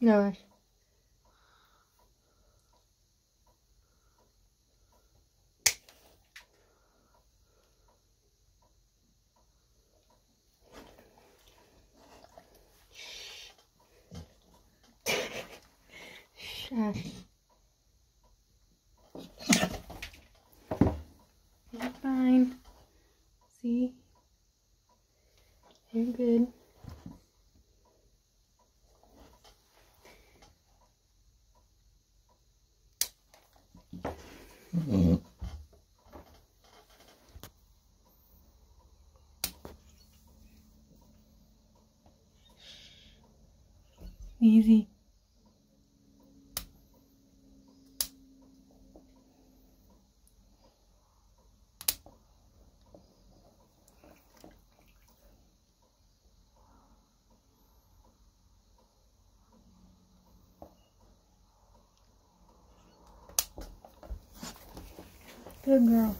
No. You're fine. See? You're good. Easy. Good girl.